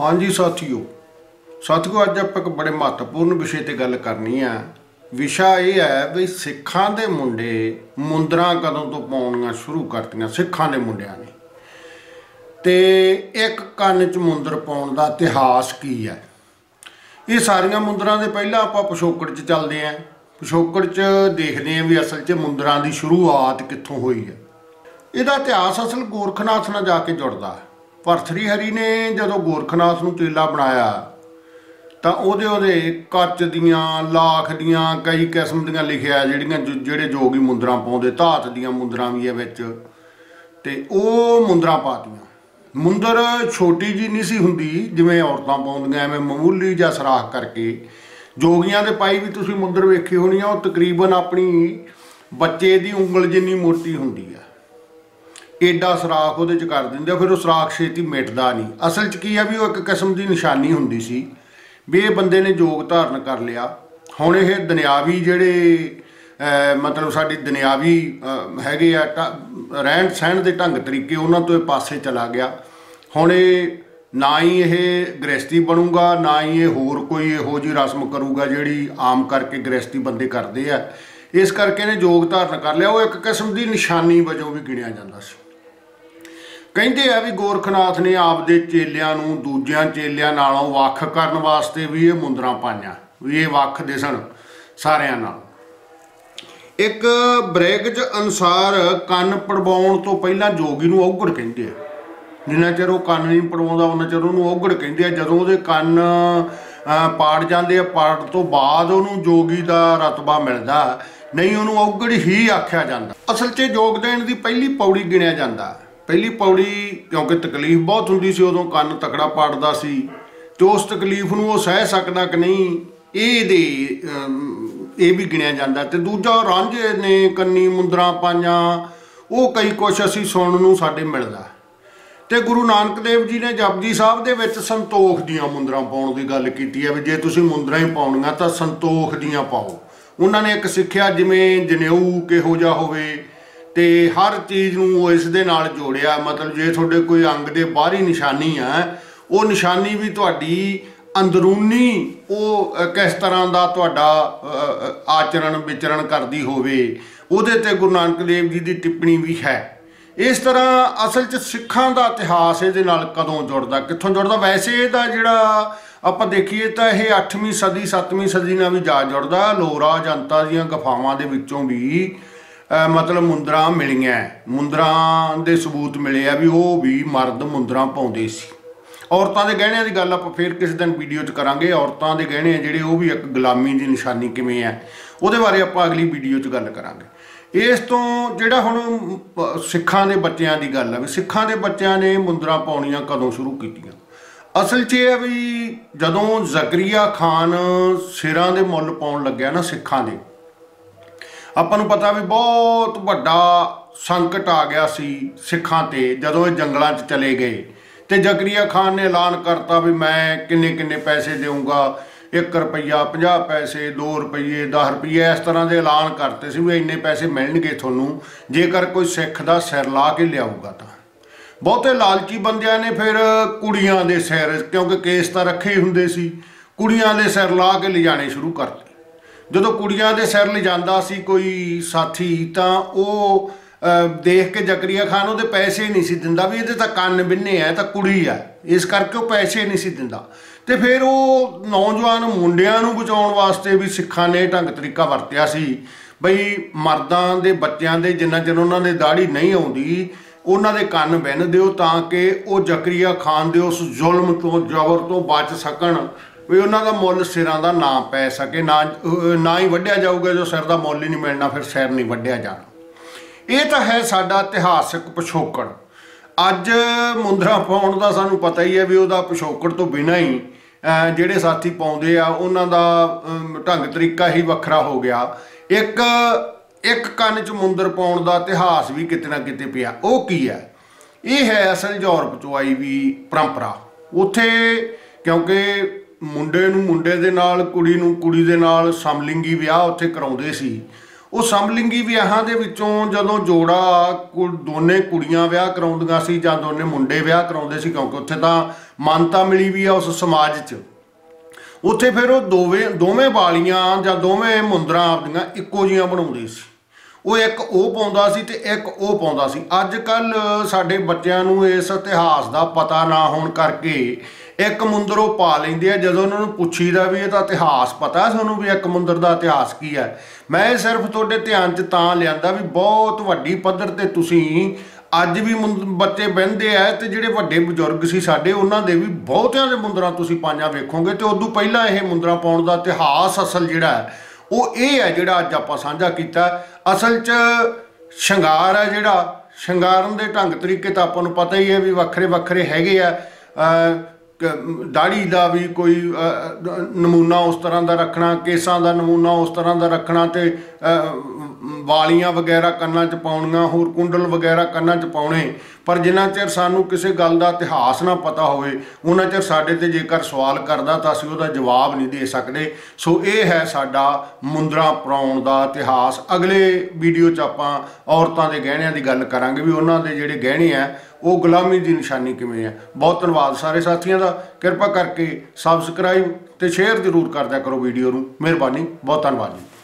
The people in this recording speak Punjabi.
ਹਾਂਜੀ ਸਾਥੀਓ ਸਾਥੀਓ ਅੱਜ ਆਪਾਂ ਇੱਕ ਬੜੇ ਮਹੱਤਵਪੂਰਨ ਵਿਸ਼ੇ ਤੇ ਗੱਲ ਕਰਨੀ ਆ। ਵਿਸ਼ਾ ਇਹ ਹੈ ਵੀ ਸਿੱਖਾਂ ਦੇ ਮੁੰਡੇ ਮੁੰਦਰਾਂ ਕਦੋਂ ਤੋਂ ਪਾਉਣੀਆਂ ਸ਼ੁਰੂ ਕਰਤੀਆਂ ਸਿੱਖਾਂ ਦੇ ਮੁੰਡਿਆਂ ਨੇ। ਤੇ ਇੱਕ ਕੰਨ 'ਚ ਮੁੰਦਰ ਪਾਉਣ ਦਾ ਇਤਿਹਾਸ ਕੀ ਹੈ? ਇਹ ਸਾਰੀਆਂ ਮੁੰਦਰਾਂ ਦੇ ਪਹਿਲਾਂ ਆਪਾਂ ਪਿਛੋਕੜ 'ਚ ਚੱਲਦੇ ਆਂ। ਪਿਛੋਕੜ 'ਚ ਦੇਖਦੇ ਆਂ ਵੀ ਅਸਲ 'ਚ ਮੁੰਦਰਾਂ ਦੀ ਸ਼ੁਰੂਆਤ ਕਿੱਥੋਂ ਹੋਈ ਹੈ। ਇਹਦਾ ਇਤਿਹਾਸ ਅਸਲ ਗੋਰਖਨਾਥ ਨਾਲ ਜਾ ਕੇ ਜੁੜਦਾ ਹੈ। ਭਰਥਰੀ ਹਰੀ ਨੇ ਜਦੋਂ ਗੋਰਖਨਾਥ ਨੂੰ ਚੇਲਾ ਬਣਾਇਆ, ਤਾਂ ਉਹਦੇ ਉਹਦੇ ਕੱਚ ਦੀਆਂ, ਲਾਖ ਦੀਆਂ, ਕਈ ਕਿਸਮ ਦੀਆਂ ਲਿਖਿਆ ਜਿਹੜੀਆਂ ਜੋ- ਜਿਹੜੇ ਜੋਗੀ ਮੁੰਦਰਾਂ ਪਾਉਂਦੇ, ਧਾਤ ਦੀਆਂ ਮੁੰਦਰਾਂ ਵੀ ਹੈ ਵਿੱਚ, ਤੇ ਉਹ ਮੁੰਦਰਾਂ ਪਾਤੀਆਂ। ਮੁੰਦਰ ਛੋਟੀ ਜੀ ਨਹੀਂ ਸੀ ਹੁੰਦੀ, ਜਿਵੇਂ ਔਰਤਾਂ ਪਾਉਂਦੀਆਂ, ਐਵੇਂ ਮਾਮੂਲੀ ਜਾਂ ਸਰਾਖ ਕਰਕੇ। ਜੋਗੀਆਂ ਦੇ ਪਾਈ ਵੀ ਤੁਸੀਂ ਮੁੰਦਰ ਵੇਖੀ ਹੋਣੀ ਆ ਉਹ ਤਕਰੀਬਨ ਆਪਣੀ ਬੱਚੇ ਦੀ ਉਂਗਲ ਜਿੰਨੀ ਮੋਟੀ ਹੁੰਦੀ ਆ। ਏਡਾ ਸਰਾਖ ਉਹਦੇ ਚ ਕਰ ਦਿੰਦੇ ਫਿਰ ਉਹ ਸਰਾਖ ਛੇਤੀ ਮਿਟਦਾ ਨਹੀਂ। ਅਸਲ ਚ ਕੀ ਆ ਵੀ ਉਹ ਇੱਕ ਕਿਸਮ ਦੀ ਨਿਸ਼ਾਨੀ ਹੁੰਦੀ ਸੀ ਵੀ ਇਹ ਬੰਦੇ ਨੇ ਜੋਗ ਧਾਰਨ ਕਰ ਲਿਆ। ਹੁਣ ਇਹ ਦੁਨਿਆਵੀ ਜਿਹੜੇ ਮਤਲਬ ਸਾਡੀ ਦੁਨਿਆਵੀ ਹੈਗੇ ਆ ਢ- ਰਹਿਣ ਸਹਿਣ ਦੇ ਢੰਗ ਤਰੀਕੇ, ਉਹਨਾਂ ਤੋਂ ਇਹ ਪਾਸੇ ਚਲਾ ਗਿਆ। ਹੁਣ ਇਹ ਨਾ ਹੀ ਇਹ ਗ੍ਰਸਤੀ ਬਣੂਗਾ, ਨਾ ਹੀ ਇਹ ਹੋਰ ਕੋਈ ਇਹੋ ਜਿਹੀ ਰਸਮ ਕਰੂਗਾ ਜਿਹੜੀ ਆਮ ਕਰਕੇ ਗ੍ਰਸਤੀ ਬੰਦੇ ਕਰਦੇ ਆ। ਇਸ ਕਰਕੇ ਇਹਨੇ ਜੋਗ ਧਾਰਨ ਕਰ ਲਿਆ। ਉਹ ਇੱਕ ਕਿਸਮ ਦੀ ਨਿਸ਼ਾਨੀ ਵਜੋਂ ਵੀ ਗਿਣਿਆ ਜਾਂਦਾ ਸੀ। ਕਹਿੰਦੇ ਆ ਵੀ ਗੋਰਖਨਾਥ ਨੇ ਆਪਦੇ ਚੇਲਿਆਂ ਨੂੰ ਦੂਜਿਆਂ ਚੇਲਿਆਂ ਨਾਲੋਂ ਵੱਖ ਕਰਨ ਵਾਸਤੇ ਵੀ ਇਹ ਮੁੰਦਰਾਂ ਪਾਈਆਂ, ਵੀ ਇਹ ਵੱਖ ਦਿਸਣ ਸਾਰਿਆਂ ਨਾਲ। ਇੱਕ ਬ੍ਰੈਗਜ ਅਨੁਸਾਰ ਕੰਨ ਪੜਵਾਉਣ ਤੋਂ ਪਹਿਲਾਂ ਜੋਗੀ ਨੂੰ ਔਗੜ ਕਹਿੰਦੇ ਆ। ਜਿੰਨਾ ਚਿਰ ਉਹ ਕੰਨ ਨਹੀਂ ਪੜਵਾਉਂਦਾ ਉਹਨਾਂ ਚਿਰ ਉਹਨੂੰ ਔਗੜ ਕਹਿੰਦੇ ਆ। ਜਦੋਂ ਉਹਦੇ ਕੰਨ ਪਾੜ ਜਾਂਦੇ ਆ, ਪਾੜ ਤੋਂ ਬਾਅਦ ਉਹਨੂੰ ਜੋਗੀ ਦਾ ਰਤਬਾ ਮਿਲਦਾ, ਨਹੀਂ ਉਹਨੂੰ ਔਗੜ ਹੀ ਆਖਿਆ ਜਾਂਦਾ। ਅਸਲ 'ਚ ਜੋਗ ਦੇਣ ਦੀ ਪਹਿਲੀ ਪੌੜੀ ਗਿਣਿਆ ਜਾਂਦਾ। ਪਹਿਲੀ ਪੌੜੀ ਕਿਉਂਕਿ ਤਕਲੀਫ ਬਹੁਤ ਹੁੰਦੀ ਸੀ ਉਦੋਂ, ਕੰਨ ਤਕੜਾ ਪਾੜਦਾ ਸੀ ਤੇ ਉਸ ਤਕਲੀਫ ਨੂੰ ਉਹ ਸਹਿ ਸਕਦਾ ਕਿ ਨਹੀਂ ਇਹ ਦੇ ਇਹ ਵੀ ਗਿਣਿਆ ਜਾਂਦਾ। ਤੇ ਦੂਜਾ ਰਾਂਝੇ ਨੇ ਕੰਨੀ ਮੁੰਦਰਾਂ ਪਾਈਆਂ, ਉਹ ਕਈ ਕੁਛ ਅਸੀਂ ਸੁਣਨ ਨੂੰ ਸਾਡੇ ਮਿਲਦਾ। ਤੇ ਗੁਰੂ ਨਾਨਕ ਦੇਵ ਜੀ ਨੇ ਜਪਜੀ ਸਾਹਿਬ ਦੇ ਵਿੱਚ ਸੰਤੋਖ ਦੀਆਂ ਮੁੰਦਰਾਂ ਪਾਉਣ ਦੀ ਗੱਲ ਕੀਤੀ ਹੈ ਵੀ ਜੇ ਤੁਸੀਂ ਮੁੰਦਰਾਂ ਹੀ ਪਾਉਣੀਆਂ ਤਾਂ ਸੰਤੋਖ ਦੀਆਂ ਪਾਓ। ਉਹਨਾਂ ਨੇ ਇੱਕ ਸਿੱਖਿਆ ਜਿਵੇਂ ਜਨੇਊ ਕਿਹੋ ਜਿਹਾ ਹੋਵੇ ਤੇ ਹਰ ਚੀਜ਼ ਨੂੰ ਉਹ ਇਸ ਦੇ ਨਾਲ ਜੋੜਿਆ। ਮਤਲਬ ਜੇ ਤੁਹਾਡੇ ਕੋਈ ਅੰਗ ਦੇ ਬਾਹਰੀ ਨਿਸ਼ਾਨੀ ਆ ਉਹ ਨਿਸ਼ਾਨੀ ਵੀ ਤੁਹਾਡੀ ਅੰਦਰੂਨੀ ਉਹ ਕਿਸ ਤਰ੍ਹਾਂ ਦਾ ਤੁਹਾਡਾ ਅ, ਅ, ਆਚਰਣ ਵਿਚਰਣ ਕਰਦੀ ਹੋਵੇ ਉਹਦੇ ਤੇ ਗੁਰੂ ਨਾਨਕ ਦੇਵ ਜੀ ਦੀ ਟਿੱਪਣੀ ਵੀ ਹੈ। ਇਸ ਤਰ੍ਹਾਂ ਅਸਲ 'ਚ ਸਿੱਖਾਂ ਦਾ ਇਤਿਹਾਸ ਇਹਦੇ ਨਾਲ ਕਦੋਂ ਜੁੜਦਾ ਕਿੱਥੋਂ ਜੁੜਦਾ? ਵੈਸੇ ਇਹਦਾ ਜਿਹੜਾ ਆਪਾਂ ਦੇਖੀਏ ਤਾਂ ਇਹ 8ਵੀਂ ਸਦੀ 7ਵੀਂ ਸਦੀ ਨਾਲ ਵੀ ਜਾ ਜੁੜਦਾ। ਲੋਰਾ ਜਨਤਾ ਦੀਆਂ ਗਫਾਵਾਂ ਦੇ ਵਿੱਚੋਂ ਵੀ ਮਤਲਬ ਮੁੰਦਰਾਂ ਮਿਲੀਆਂ। ਮੁੰਦਰਾਂ ਦੇ ਸਬੂਤ ਮਿਲੇ ਆ ਵੀ ਉਹ ਵੀ ਮਰਦ ਮੁੰਦਰਾਂ ਪਾਉਂਦੇ ਸੀ। ਔਰਤਾਂ ਦੇ ਗਹਿਣਿਆਂ ਦੀ ਗੱਲ ਆਪਾਂ ਫੇਰ ਕਿਸੇ ਦਿਨ ਵੀਡੀਓ 'ਚ ਕਰਾਂਗੇ। ਔਰਤਾਂ ਦੇ ਗਹਿਣੇ ਆ ਜਿਹੜੇ, ਉਹ ਵੀ ਇੱਕ ਗੁਲਾਮੀ ਦੀ ਨਿਸ਼ਾਨੀ ਕਿਵੇਂ ਆ, ਉਹਦੇ ਬਾਰੇ ਆਪਾਂ ਅਗਲੀ ਵੀਡੀਓ 'ਚ ਗੱਲ ਕਰਾਂਗੇ। ਇਸ ਤੋਂ ਜਿਹੜਾ ਹੁਣ ਸਿੱਖਾਂ ਦੇ ਬੱਚਿਆਂ ਦੀ ਗੱਲ ਆ ਵੀ ਸਿੱਖਾਂ ਦੇ ਬੱਚਿਆਂ ਨੇ ਮੁੰਦਰਾਂ ਪਾਉਣੀਆਂ ਕਦੋਂ ਸ਼ੁਰੂ ਕੀਤੀਆਂ? ਅਸਲ 'ਚ ਇਹ ਆ ਵੀ ਜਦੋਂ ਜ਼ਕਰੀਆ ਖਾਨ ਸਿਰਾਂ ਦੇ ਮੁੱਲ ਪਾਉਣ ਲੱਗਿਆ ਨਾ ਸਿੱਖਾਂ ਦੇ ਆਪਾਂ ਨੂੰ ਪਤਾ ਵੀ ਬਹੁਤ ਵੱਡਾ ਸੰਕਟ ਆ ਗਿਆ ਸੀ ਸਿੱਖਾਂ ਤੇ, ਜਦੋਂ ਇਹ ਜੰਗਲਾਂ 'ਚ ਚਲੇ ਗਏ। ਤੇ ਜ਼ਕਰੀਆ ਖਾਨ ਨੇ ਐਲਾਨ ਕਰਤਾ ਵੀ ਮੈਂ ਕਿੰਨੇ ਕਿੰਨੇ ਪੈਸੇ ਦੇਵਾਂਗਾ 1 ਰੁਪਈਆ 50 ਪੈਸੇ 2 ਰੁਪਈਏ 10 ਰੁਪਈਏ, ਇਸ ਤਰ੍ਹਾਂ ਦੇ ਐਲਾਨ ਕਰਤੇ ਸੀ ਵੀ ਇੰਨੇ ਪੈਸੇ ਮਿਲਣਗੇ ਤੁਹਾਨੂੰ, ਜੇਕਰ ਕੋਈ ਸਿੱਖ ਦਾ ਸਿਰ ਲਾ ਕੇ ਲਿਆਊਗਾ ਤਾਂ। ਬਹੁਤੇ ਲਾਲਚੀ ਬੰਦਿਆਂ ਨੇ ਫਿਰ ਕੁੜੀਆਂ ਦੇ ਸਿਰ, ਕਿਉਂਕਿ ਕੇਸ ਤਾਂ ਰੱਖੇ ਹੀ ਹੁੰਦੇ ਸੀ, ਕੁੜੀਆਂ ਦੇ ਸਿਰ ਲਾ ਕੇ ਲਿਜਾਣੇ ਸ਼ੁਰੂ ਕਰਤੇ। ਜਦੋਂ ਕੁੜੀਆਂ ਦੇ ਸਿਰ ਲਿਜਾਂਦਾ ਸੀ ਕੋਈ ਸਾਥੀ, ਤਾਂ ਉਹ ਦੇਖ ਕੇ ਜ਼ਕਰੀਆ ਖਾਨ ਉਹਦੇ ਪੈਸੇ ਨਹੀਂ ਸੀ ਦਿੰਦਾ ਵੀ ਇਹਦੇ ਤਾਂ ਕੰਨ ਬਿੰਨੇ ਆ ਤਾਂ ਕੁੜੀ ਆ। ਇਸ ਕਰਕੇ ਉਹ ਪੈਸੇ ਨਹੀਂ ਸੀ ਦਿੰਦਾ। ਤੇ ਫਿਰ ਉਹ ਨੌਜਵਾਨ ਮੁੰਡਿਆਂ ਨੂੰ ਬਚਾਉਣ ਵਾਸਤੇ ਵੀ ਸਿੱਖਾਂ ਨੇ ਇਹ ਢੰਗ ਤਰੀਕਾ ਵਰਤਿਆ ਸੀ। ਬਈ ਮਰਦਾਂ ਦੇ ਬੱਚਿਆਂ ਦੇ ਜਿੰਨਾ ਚਿਰ ਉਹਨਾਂ ਦੇ ਦਾੜੀ ਨਹੀਂ ਆਉਂਦੀ, ਉਹਨਾਂ ਦੇ ਕੰਨ ਬੰਨ ਦਿਓ ਤਾਂ ਕਿ ਉਹ ਜ਼ਕਰੀਆ ਖਾਨ ਦੇ ਉਸ ਜ਼ੁਲਮ ਤੋਂ ਜ਼ਬਰ ਤੋਂ ਬਚ ਸਕਣ। ਵੀ ਉਹਨਾਂ ਦਾ ਮੁੱਲ ਸਿਰਾਂ ਦਾ ਨਾ ਪੈ ਸਕੇ, ਨਾ ਨਾ ਹੀ ਵੱਢਿਆ ਜਾਊਗਾ, ਜੋ ਸਿਰ ਦਾ ਮੁੱਲ ਹੀ ਨਹੀਂ ਮਿਲਣਾ, ਫਿਰ ਸਿਰ ਨਹੀਂ ਵੱਢਿਆ ਜਾਣਾ। ਇਹ ਤਾਂ ਹੈ ਸਾਡਾ ਇਤਿਹਾਸਕ ਪਿਛੋਕੜ। ਅੱਜ ਮੁੰਦਰਾ ਪਾਉਣ ਦਾ ਸਾਨੂੰ ਪਤਾ ਹੀ ਹੈ ਵੀ ਉਹਦਾ ਪਿਛੋਕੜ ਤੋਂ ਬਿਨਾਂ ਹੀ ਜਿਹੜੇ ਸਾਥੀ ਪਾਉਂਦੇ ਆ, ਉਹਨਾਂ ਦਾ ਢੰਗ ਤਰੀਕਾ ਹੀ ਵੱਖਰਾ ਹੋ ਗਿਆ। ਇੱਕ ਇੱਕ ਕੰਨ 'ਚ ਮੁੰਦਰ ਪਾਉਣ ਦਾ ਇਤਿਹਾਸ ਵੀ ਕਿਤੇ ਨਾ ਕਿਤੇ ਪਿਆ। ਉਹ ਕੀ ਹੈ? ਇਹ ਹੈ ਅਸਲ ਯੂਰਪ ਤੋਂ ਆਈ ਵੀ ਪਰੰਪਰਾ। ਉੱਥੇ ਕਿਉਂਕਿ ਮੁੰਡੇ ਨੂੰ ਮੁੰਡੇ ਦੇ ਨਾਲ, ਕੁੜੀ ਨੂੰ ਕੁੜੀ ਦੇ ਨਾਲ ਸਮਲਿੰਗੀ ਵਿਆਹ ਉੱਥੇ ਕਰਾਉਂਦੇ ਸੀ। ਉਹ ਸਮਲਿੰਗੀ ਵਿਆਹਾਂ ਦੇ ਵਿੱਚੋਂ ਜਦੋਂ ਜੋੜਾ ਕੁ- ਦੋਨੇ ਕੁੜੀਆਂ ਵਿਆਹ ਕਰਾਉਂਦੀਆਂ ਸੀ ਜਾਂ ਦੋਨੇ ਮੁੰਡੇ ਵਿਆਹ ਕਰਾਉਂਦੇ ਸੀ, ਕਿਉਂਕਿ ਉੱਥੇ ਤਾਂ ਮਾਨਤਾ ਮਿਲੀ ਵੀ ਆ ਉਸ ਸਮਾਜ 'ਚ। ਉੱਥੇ ਫਿਰ ਉਹ ਦੋਵੇਂ ਦੋਵੇਂ ਵਾਲੀਆਂ ਜਾਂ ਦੋਵੇਂ ਮੁੰਦਰਾਂ ਆਪਦੀਆਂ ਇੱਕੋ ਜੀਆਂ ਬਣਾਉਂਦੇ ਸੀ। ਉਹ ਇੱਕ ਉਹ ਪਾਉਂਦਾ ਸੀ ਤੇ ਇੱਕ ਉਹ ਪਾਉਂਦਾ ਸੀ। ਅੱਜ ਕੱਲ ਸਾਡੇ ਬੱਚਿਆਂ ਨੂੰ ਇਸ ਇਤਿਹਾਸ ਦਾ ਪਤਾ ਨਾ ਹੋਣ ਕਰਕੇ ਇੱਕ ਮੁੰਦਰ ਉਹ ਪਾ ਲੈਂਦੇ ਆ। ਜਦੋਂ ਉਹਨਾਂ ਨੂੰ ਪੁੱਛੀਦਾ ਵੀ ਇਹ ਤਾਂ ਇਤਿਹਾਸ ਪਤਾ ਹੈ ਤੁਹਾਨੂੰ ਵੀ ਇੱਕ ਮੁੰਦਰ ਦਾ ਇਤਿਹਾਸ ਕੀ ਹੈ। ਮੈਂ ਇਹ ਸਿਰਫ ਤੁਹਾਡੇ ਧਿਆਨ 'ਚ ਤਾਂ ਲਿਆਂਦਾ ਵੀ ਬਹੁਤ ਵੱਡੀ ਪੱਧਰ ਤੇ ਤੁਸੀਂ ਅੱਜ ਵੀ ਮੁੰਦ- ਬੱਚੇ ਬਹਿੰਦੇ ਆ ਤੇ ਜਿਹੜੇ ਵੱਡੇ ਬਜ਼ੁਰਗ ਸੀ ਸਾਡੇ, ਉਹਨਾਂ ਦੇ ਵੀ ਬਹੁਤਿਆਂ ਦੇ ਮੁੰਦਰਾਂ ਤੁਸੀਂ ਪਾਈਆਂ ਵੇਖੋਗੇ ਤੇ ਉਦੋਂ ਪਹਿਲਾਂ ਇਹ ਮੁੰਦਰਾਂ ਪਾਉਣ ਦਾ ਇਤਿਹਾਸ ਅਸਲ ਜਿਹੜਾ ਹੈ ਉਹ ਇਹ ਹੈ ਜਿਹੜਾ ਅੱਜ ਆਪਾਂ ਸਾਂਝਾ ਕੀਤਾ। ਅਸਲ 'ਚ ਸ਼ਿੰਗਾਰ ਹੈ ਜਿਹੜਾ। ਸ਼ਿੰਗਾਰਨ ਦੇ ਢੰਗ ਤਰੀਕੇ ਤਾਂ ਆਪਾਂ ਨੂੰ ਪਤਾ ਹੀ ਹੈ ਵੀ ਵੱਖਰੇ ਵੱਖਰੇ ਹੈਗੇ ਆ। ਅਹ, ਦਾੜੀ ਦਾ ਵੀ ਕੋਈ ਨਮੂਨਾ ਉਸ ਤਰ੍ਹਾਂ ਦਾ ਰੱਖਣਾ ਕੇਸਾਂ ਦਾ ਨਮੂਨਾ ਉਸ ਤਰ੍ਹਾਂ ਦਾ ਰੱਖਣਾ ਤੇ ਵਾਲੀਆਂ ਵਗੈਰਾ ਕੰਨਾਂ 'ਚ ਪਾਉਣੀਆਂ, ਹੋਰ ਕੁੰਡਲ ਵਗੈਰਾ ਕੰਨਾਂ 'ਚ ਪਾਉਣੇ, ਪਰ ਜਿੰਨਾ ਚਿਰ ਸਾਨੂੰ ਕਿਸੇ ਗੱਲ ਦਾ ਇਤਿਹਾਸ ਨਾ ਪਤਾ ਹੋਵੇ, ਉਹਨਾਂ ਚਿਰ ਸਾਡੇ ਤੇ ਜੇਕਰ ਸਵਾਲ ਕਰਦਾ ਤਾਂ ਅਸੀਂ ਉਹਦਾ ਜਵਾਬ ਨਹੀਂ ਦੇ ਸਕਦੇ। ਸੋ ਇਹ ਹੈ ਸਾਡਾ ਮੁੰਦਰਾ ਪਰਾਉਣ ਦਾ ਇਤਿਹਾਸ। ਅਗਲੇ ਵੀਡੀਓ 'ਚ ਆਪਾਂ ਔਰਤਾਂ ਦੇ ਗਹਿਣਿਆਂ ਦੀ ਗੱਲ ਕਰਾਂਗੇ ਵੀ ਉਹਨਾਂ ਦੇ ਜਿਹੜੇ ਗਹਿਣੇ ਆ, ਉਹ ਗੁਲਾਮੀ ਦੀ ਨਿਸ਼ਾਨੀ ਕਿਵੇਂ ਹੈ ਬਹੁਤ ਧੰਨਵਾਦ ਸਾਰੇ ਸਾਥੀਆਂ ਦਾ। ਕਿਰਪਾ ਕਰਕੇ ਸਬਸਕ੍ਰਾਈਬ ਤੇ ਸ਼ੇਅਰ ਜ਼ਰੂਰ ਕਰਦਿਆ ਕਰੋ ਵੀਡੀਓ ਨੂੰ। ਮਿਹਰਬਾਨੀ। ਬਹੁਤ ਧੰਨਵਾਦ ਜੀ।